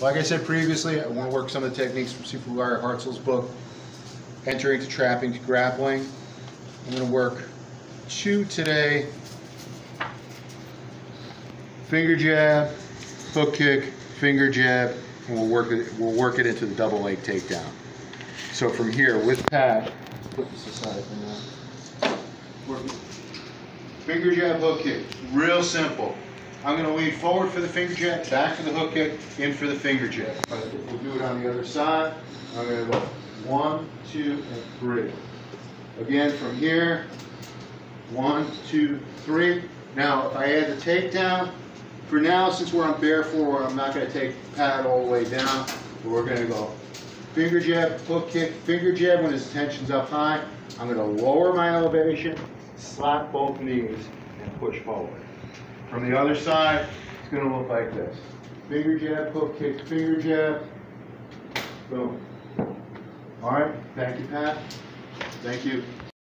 Like I said previously, I want to work some of the techniques from Super Superwire Hartsell's book, entering to trapping to grappling. I'm going to work two today. Finger jab, hook kick, finger jab, and we'll work it, we'll work it into the double leg takedown. So from here with Pat, put this aside for now. Finger jab, hook kick, real simple. I'm gonna lean forward for the finger jab, back for the hook kick, in for the finger jab. But if we'll do it on the other side, I'm gonna go one, two, and three. Again, from here, one, two, three. Now, if I add the takedown, for now, since we're on bare forward, I'm not gonna take pad all the way down. but We're gonna go finger jab, hook kick, finger jab when his tension's up high. I'm gonna lower my elevation, slap both knees, and push forward. From the other side, it's gonna look like this. Finger jab, hook kick, finger jab, boom. All right, thank you, Pat. Thank you.